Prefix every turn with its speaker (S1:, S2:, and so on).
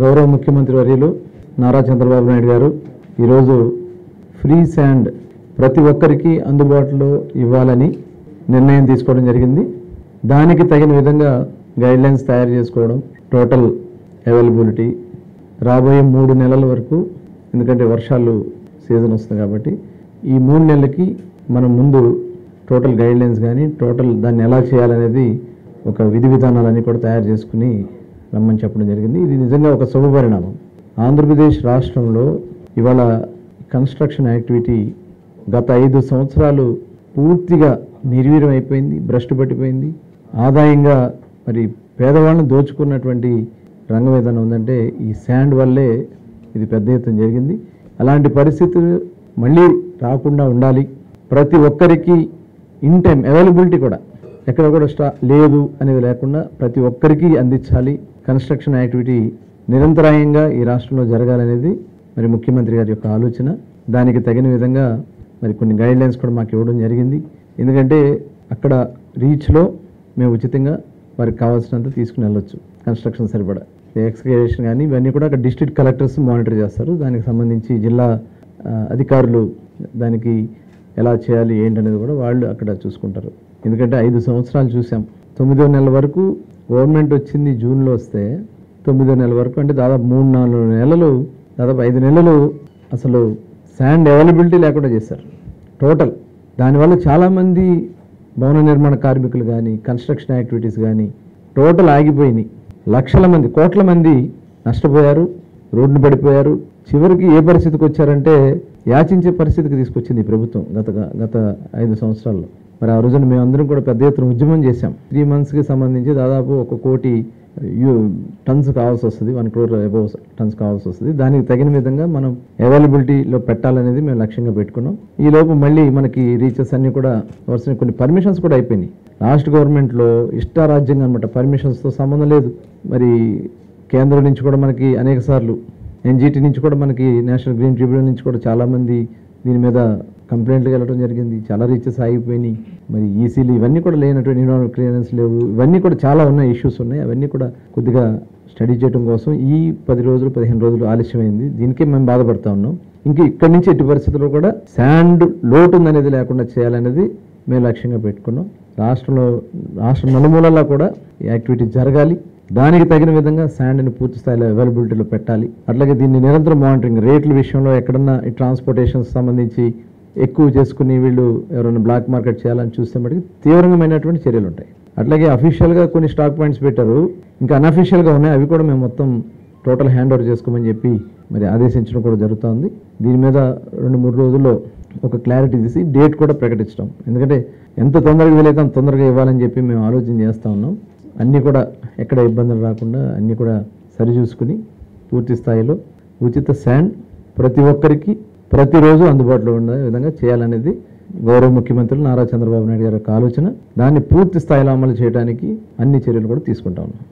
S1: గౌరవ ముఖ్యమంత్రి వర్యులు నారా చంద్రబాబు నాయుడు గారు ఈరోజు ఫ్రీ శాండ్ ప్రతి ఒక్కరికి అందుబాటులో ఇవ్వాలని నిర్ణయం తీసుకోవడం జరిగింది. దానికి తగిన విధంగా గైడ్లైన్స్ తయారు చేసుకోవడం టోటల్ అవైలబిలిటీ రాబోయే మూడు నెలల వరకు ఎందుకంటే వర్షాలు సీజన్ వస్తుంది కాబట్టి ఈ మూడు నెలలకి మనం ముందు టోటల్ గైడ్లైన్స్ కానీ టోటల్ దాన్ని ఎలా చేయాలనేది ఒక విధి విధానాలన్నీ కూడా తయారు చేసుకుని రమ్మని చెప్పడం జరిగింది. ఇది నిజంగా ఒక శుభపరిణామం ఆంధ్రప్రదేశ్ రాష్ట్రంలో ఇవాళ కన్స్ట్రక్షన్ యాక్టివిటీ గత ఐదు సంవత్సరాలు పూర్తిగా నిర్వీర్యం అయిపోయింది భ్రష్టు పట్టిపోయింది. ఆదాయంగా మరి పేదవాళ్ళని దోచుకున్నటువంటి రంగం ఏదైనా ఉందంటే ఈ శాండ్ వల్లే ఇది పెద్ద ఎత్తున జరిగింది. అలాంటి పరిస్థితులు మళ్ళీ రాకుండా ఉండాలి. ప్రతి ఒక్కరికి ఇన్ టైం అవైలబిలిటీ కూడా ఎక్కడ కూడా స్టా లేదు అనేది లేకుండా ప్రతి ఒక్కరికి అందించాలి. కన్స్ట్రక్షన్ యాక్టివిటీ నిరంతరాయంగా ఈ రాష్ట్రంలో జరగాలనేది మరి ముఖ్యమంత్రి గారి యొక్క ఆలోచన. దానికి తగిన విధంగా మరి కొన్ని గైడ్లైన్స్ కూడా మాకు ఇవ్వడం జరిగింది. ఎందుకంటే అక్కడ రీచ్లో మేము ఉచితంగా వారికి కావాల్సినంత తీసుకుని వెళ్ళొచ్చు కన్స్ట్రక్షన్ సరిపడా. ఎక్స్కేషన్ కానీ ఇవన్నీ కూడా అక్కడ డిస్ట్రిక్ట్ కలెక్టర్స్ మానిటర్ చేస్తారు. దానికి సంబంధించి జిల్లా అధికారులు దానికి ఎలా చేయాలి ఏంటనేది కూడా వాళ్ళు అక్కడ చూసుకుంటారు. ఎందుకంటే ఐదు సంవత్సరాలు చూసాం. తొమ్మిదో నెల వరకు గవర్నమెంట్ వచ్చింది జూన్లో వస్తే తొమ్మిదో నెల వరకు అంటే దాదాపు మూడు నాలుగు నెలలు దాదాపు ఐదు నెలలు అసలు శాండ్ అవైలబిలిటీ లేకుండా చేశారు. టోటల్. దానివల్ల చాలామంది భవన నిర్మాణ కార్మికులు కానీ కన్స్ట్రక్షన్ యాక్టివిటీస్ కానీ టోటల్ ఆగిపోయినాయి. లక్షల మంది కోట్ల మంది నష్టపోయారు రోడ్డు పడిపోయారు. చివరికి ఏ పరిస్థితికి వచ్చారంటే యాచించే పరిస్థితికి తీసుకొచ్చింది ప్రభుత్వం గత గత ఐదు సంవత్సరాల్లో. మరి ఆ రోజున మేమందరం కూడా పెద్ద ఎత్తున ఉద్యమం చేశాం. త్రీ మంత్స్కి సంబంధించి దాదాపు ఒక కోటి యూ టన్స్ కావాల్సి వస్తుంది. వన్ క్రోర్ అబౌవ్ టన్స్ కావాల్సి వస్తుంది. దానికి తగిన విధంగా మనం అవైలబిలిటీలో పెట్టాలనేది మేము లక్ష్యంగా పెట్టుకున్నాం. ఈ లోపు మళ్ళీ మనకి రీచెస్ అన్నీ కూడా వరుస కొన్ని పర్మిషన్స్ కూడా అయిపోయినాయి. లాస్ట్ గవర్నమెంట్లో ఇష్టారాజ్యంగా అనమాట పర్మిషన్స్తో సంబంధం లేదు. మరి కేంద్రం నుంచి కూడా మనకి అనేక సార్లు ఎన్జిటి నుంచి కూడా మనకి నేషనల్ గ్రీన్ ట్రిబ్యునల్ నుంచి కూడా చాలామంది దీని మీద కంప్లైంట్లు వెళ్ళడం జరిగింది. చాలా రీచెస్ ఆగిపోయినాయి. మరి ఈసీలు ఇవన్నీ కూడా లేనటువంటి ఇన్వాల్వ్ క్లియరెన్స్ లేవు. ఇవన్నీ కూడా చాలా ఉన్నాయి ఇష్యూస్ ఉన్నాయి. అవన్నీ కూడా కొద్దిగా స్టడీ చేయడం కోసం ఈ పది రోజులు పదిహేను రోజులు ఆలస్యమైంది. దీనికే మేము బాధపడతా ఉన్నాం. ఇంకా ఇక్కడి నుంచి ఎట్టి పరిస్థితుల్లో కూడా శాండ్ లోటు అనేది లేకుండా చేయాలనేది మేము లక్ష్యంగా పెట్టుకున్నాం. రాష్ట్రంలో రాష్ట్ర నలుమూలలా కూడా ఈ యాక్టివిటీ జరగాలి. దానికి తగిన విధంగా శాండ్ని పూర్తి స్థాయిలో అవైలబిలిటీలో పెట్టాలి. అట్లాగే దీన్ని నిరంతరం మానిటరింగ్ రేట్ల విషయంలో ఎక్కడన్నా ఈ ట్రాన్స్పోర్టేషన్ సంబంధించి ఎక్కువ చేసుకుని వీళ్ళు ఎవరైనా బ్లాక్ మార్కెట్ చేయాలని చూస్తే మటుకు తీవ్రమైనటువంటి చర్యలు ఉంటాయి అట్లాగే అఫీషియల్గా కొన్ని స్టాక్ పాయింట్స్ పెట్టారు. ఇంకా అన్అఫీషియల్గా ఉన్నాయి. అవి కూడా మేము మొత్తం టోటల్ హ్యాండ్ ఓవర్ చేసుకోమని చెప్పి మరి ఆదేశించడం కూడా జరుగుతోంది. దీని మీద రెండు మూడు రోజుల్లో ఒక క్లారిటీ తీసి డేట్ కూడా ప్రకటించడం. ఎందుకంటే ఎంత తొందరగా వీలైతే అంత తొందరగా ఇవ్వాలని చెప్పి మేము ఆలోచన చేస్తూ ఉన్నాం. అన్నీ కూడా ఎక్కడ ఇబ్బందులు రాకుండా అన్నీ కూడా సరిచూసుకుని పూర్తి స్థాయిలో ఉచిత శాండ్ ప్రతి ఒక్కరికి ప్రతిరోజు అందుబాటులో ఉండే విధంగా చేయాలనేది గౌరవ ముఖ్యమంత్రులు నారా చంద్రబాబు నాయుడు గారి యొక్క ఆలోచన. దాన్ని పూర్తి స్థాయిలో అమలు చేయడానికి అన్ని చర్యలు కూడా తీసుకుంటా ఉన్నాం.